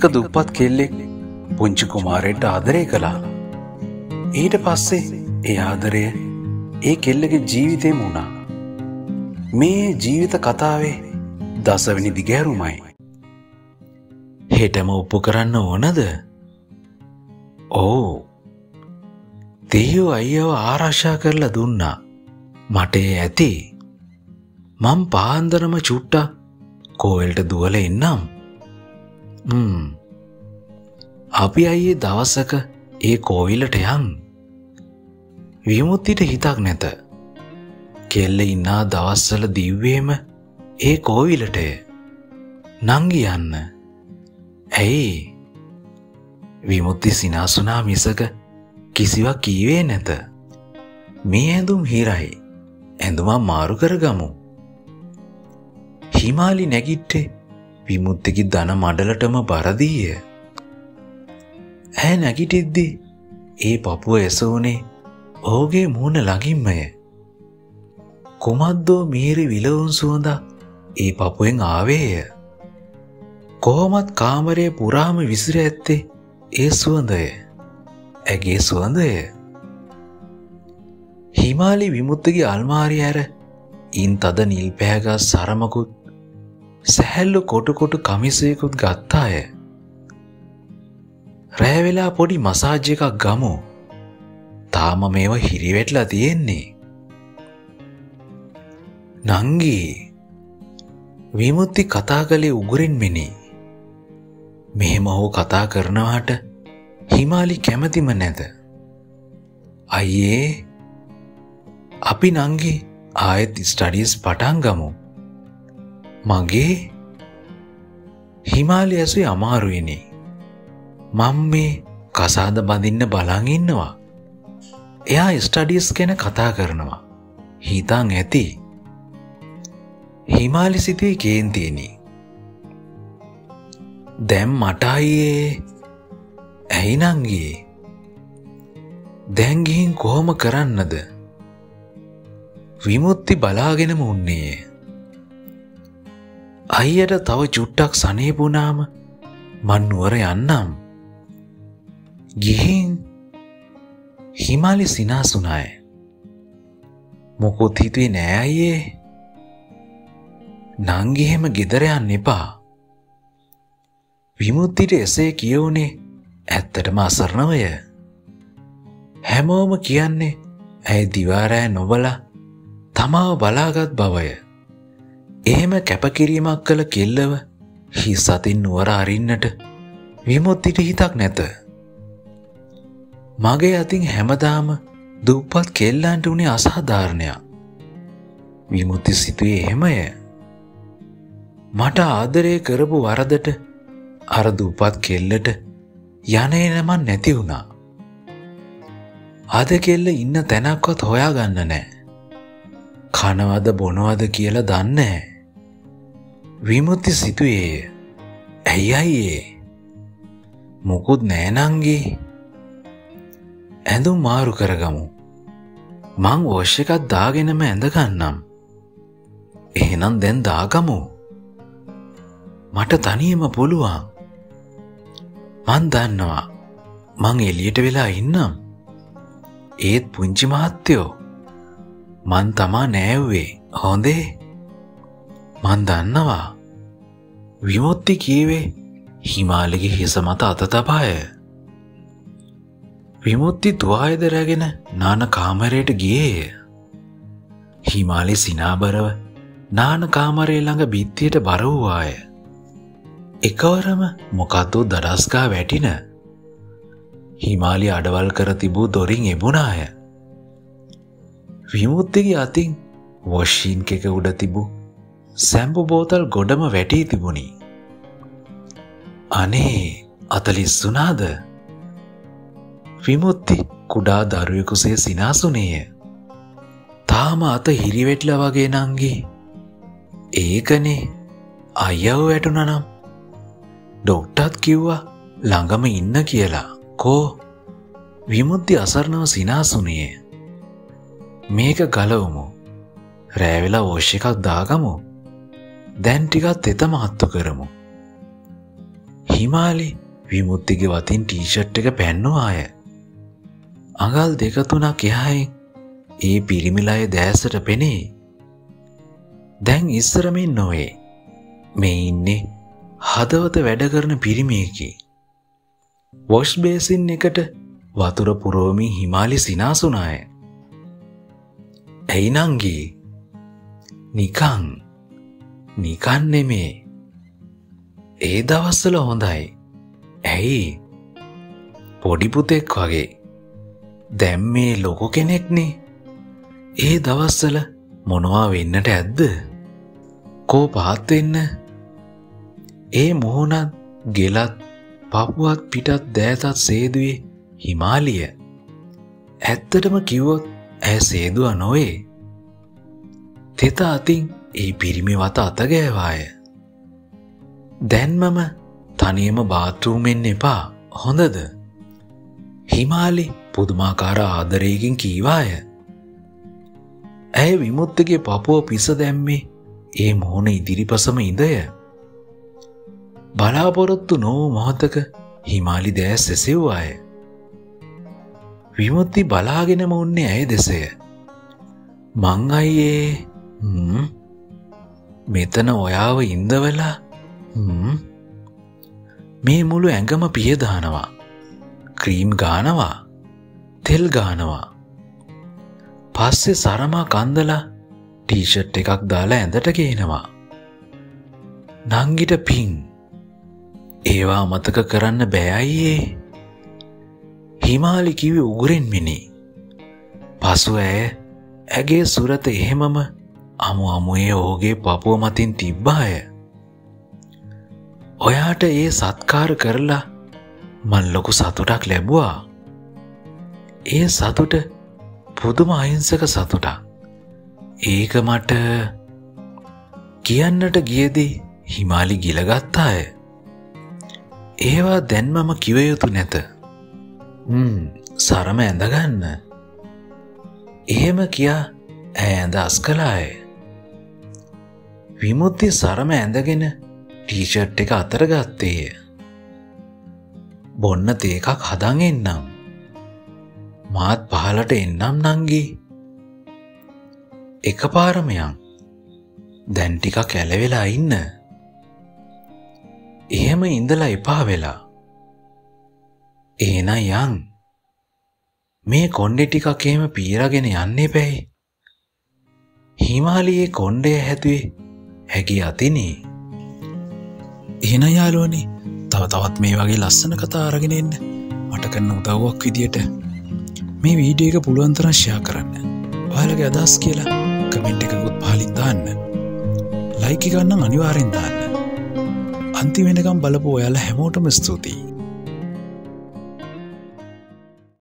එක දුප්පත් කෙල්ලෙක් පුංචි කුමාරයට ආදරය කළා. ඊට පස්සේ ඒ ආදරය ඒ කෙල්ලගේ ජීවිතේම වුණා. මේ ජීවිත කතාවේ දසවෙනි දිගෑරුමයි. හෙටම ඔප්පු කරන්න ඕනද? ඕ. දෙයෝ අයියව ආරක්ෂා කරලා දුන්නා. මට ඇති. මං පාන්දරම චුට්ටා කෝවෙල්ට දුවල එන්නම්. අපි අයියේ දවසක ඒ කෝවිලට යන්. විමුත්තිට හිතක් නැත. කෙල්ල ඉන්නා දවස්සල දිව්වේම ඒ කෝවිලටය. නංගි යන්න. ඇයි විමුත්ති සිනාසුනා මිසක කිසිවක් කීවේ නැත. මේ ඇඳුම් හිරයි. ඇඳුමක් මාරු කරගමු. හිමාලි නැගිට්ටේ විමුත්තිකි දන මඩලටම බරදීය. ඇය නැගිටිද්දි ඒ පපුුව එසවනේ ඕගේ මූුණ ළඟින්මය. කුමද්දෝ මීරි විලවුන් සුවඳ ඒ පපුුවෙන් ආවේය. කොහොමත් කාමරය පුරාම විසිර ඇත්තේ ඒ සුවඳය. ඇගේ සුවඳය. හිමාලි විමුත්තගේ අල්මාරි ඇර ඉන් තද නිල් පැහැගස් සරමකුත් සැහැල්ලු කොටුකොටු කමිසයකුත් ගත්තාය. රෑවෙලා පොඩි මසාජ්‍ය එකක් ගමු. තාම මේව හිරිවෙටලා තියෙන්නේ. නංගී විමුත්ති කතා කළේ උගුරෙන් මෙනි. මෙහෙම හෝ කතා කරනවාට හිමාලි කැමතිම නැද. අයියේ අපි නංගි ආයෙත් ස්ටඩිස් පටන් ගමු. මගේ හිමාලි ඇසුයි අමාරුවනි. මං මේ කසාද බඳින්න බලං ඉන්නවා. එයා ස්ටඩිස් ගැන කතා කරනවා. හිතන් ඇති. හිමාලි සිතේ කේන්තියනි. දැම් මටයියේ ඇයිනංගේ දැන්ගිහින් කොහොම කරන්නද විමුත්ති බලාගෙනම උන්නේ අයියට තව චුට්ටක් සනේපුනාම මන්නුවර යන්නම්. ගිහින් හිමාලි සිනාසුනාය. මොකොත් හිතුවේ නෑ අයියේ. නංගිහෙම ගෙදරයන්න එපා. විමුත්තිට එසේ කියවුනේ ඇත්තටම අසරණවය. හැමෝම කියන්නේ ඇයි දිවාරෑ නොබලා තමාව බලාගත් බවය. එහෙම කැපකිරීමක් කළ කෙල්ලව හිස් අතින් නුවර අරින්නට විමුත්තිට හිතක් නැත මගේ අතින් හැමදාම දුප්පත් කෙල්ලන්ට වුණේ අසාධාරණයක් විමුත්ති සිතුවේ එහෙමය මට ආදරය කරපු වරදට අර දුපත් කෙල්ලට යනේනමන් නැති වුණා. අද කෙල්ල ඉන්න තැනක්වත් හොයාගන්න නෑ. කනවද බොනවද කියලා දන්නේ. විමුත්ති සිතුවේය. ඇයි අයියේ. මොකුත් නෑනංගේ ඇඳුම් මාරු කරගමු. මං වෝෂ එකක් දාගෙනම ඇඳගන්නම්. එහෙනම් දැන් දාගමු. මට තනියම පුළුවන්. මන් දන්නවා මං එලියට වෙලා ඉන්නම්. ඒත් පුංචි මහත්තයෝ මන් තමා නෑව්වේ හොඳේ මන් දන්නවා විමුත්ති කීවේ හිමාලගේ හිස මත අත තපාය. විමුත්ති තුවායදරැගෙන නාන කාමරයට ගියේය. හිමාලි සිනාබරව නාන කාමරේ ළඟ බිත්තියට බර වූවාය. එකවරම මොකක්දෝ දඩස්කා වැටින හිමාලි අඩවල් කර තිබූ දොරින් එබුණාය. විමුත්තිගේ අතින් වොශ්ෂීන් එක උඩ තිබූ සැම්පු බෝතල් ගොඩම වැටී තිබුණි. අනේ අතලිස්සුනාද විමුත්ති කුඩා දරුවෙකුසේ සිනාසුනේය. තාම අත හිරිවෙටල වගේ නංගේ. ඒකනේ අයව වැටුනනම් ඩොක්ටත් කිව්වා ළඟම ඉන්න කියලා. කෝ? විමුද්දි අසරණව සිනාසුනයේ. මේක ගලවමු. රෑවෙලා ඕෂ්‍ය එකක් දාගමු. දැන් ටිකත් එත මහත්තු කරමු හිමාලි විමුත්තිගේ වතින් ටීෂට් එක පැන්නෝ ආය. අඟල් දෙකතුනක් එහායි ඒ පිරිමිලාය දෑසට පෙනේ. දැන් ඉස්සරමින් නොවේ මේ ඉන්නේ හදවත වැඩ කරන පිරිමියකි. වොෂ් බේසින් එකට වතුර පුරෝමින් හිමාලි සිනාසුනාය. ඇයි නංගී නිකං නිකන් නෙමේ. ඒ දවස්සල හොඳයි. ඇයි? පොඩිපුතෙක් වගේ. දැම් මේ ලොකු කෙනෙක්නේ. ඒ දවස්සල මොනවා වෙන්නට ඇද්ද? කෝ පාත්වෙන්න ඒ මුහුණත් ගෙලත් පපුුවත් පිටත් දෑතත් සේදුවේ හිමාලිය. ඇත්තටම කිව්වොත් ඇය සේදුව නොවේ. තෙත අතින් ඒ පිරිමි වත අතගෑවාය. දැන්මම තනියම බාත්රූමෙන් එපා. හොඳද? හිමාලි පුදුමාකාර ආදරයකින් කීවාය. ඇය විමුත්තගේ පපුව පිස දැම්මේ ඒ මොහොන ඉදිරිපසම ඉඳය. බලාපොරොත්තු නෝ මොහොතක හිමාලි දෑස් එසෙව්වාය. විමුත්ති බලාගෙනම උන්නේ ඇය දෙසය. මං අයියේ මෙතන ඔයාව ඉන්දවෙලා මේ මුළු ඇඟම පියදානවා ක්‍රීම් ගානවා. තෙල් ගානවා. පස්සෙ සරමා කන්දලා ටීෂට් එකක් දාලා ඇඳට ගේනවා. නංගිට පින්. ඒවා මතක කරන්න බෑයියේ හිමාලි කිවි උගුරෙන් මිනි. පසු ඇය. ඇගේ සුරත එහෙමම. අමු අමුයේ ඕගේ පපුුව මතින් තිබ්බාය. ඔයාට ඒ සත්කාර කරලා මල් ලොකු සතුටක් ලැබවා. ඒ සතුට පුදුම අහිංසක සතුටක්. ඒක මට කියන්නට ගියදී හිමාලි ගිලගත්තාය. ඒවා දැන්මම කිවයුතු නැත. සරම ඇඳගන්න. එහෙම කියා ඇ ඇඳ අස් කලාය විමුත්ති සරම ඇඳගෙන ටීෂට් එක අතරගත්තේය බොන්න තේකක් හදන් එන්නම්. මාත් පහලට එන්නම් නංගී. එක පාරමයන් දැන් ටික කැලවෙලා ඉන්න. එහෙම ඉඳලා එපා වෙලා. ඒන යන්. මේ කොන්්ඩෙ ටිකක් එහෙම පීරගෙන යන්නේ පැයි හිමාලියේ කොන්්ඩය හැතුවේ හැකි අතිනේ එහෙන යාලුවනේ තව තවත් මේ වගේ ලස්සන කතා අරගෙන එන්න. මට කරන්න උදව්වක් විදියට මේ වීඩිය එක පුළුවන්තරන් ෂයා කරන්න. ඔයාලගේ අදස් කියලා කමෙන්ට් එකකුත් පාලින් දාන්න. ලයිකි ගන්න අනිවාරෙන් දාන්න. අන්ති වෙනකම් බලපු ඔයාල හැමෝටම ස්තුතියි.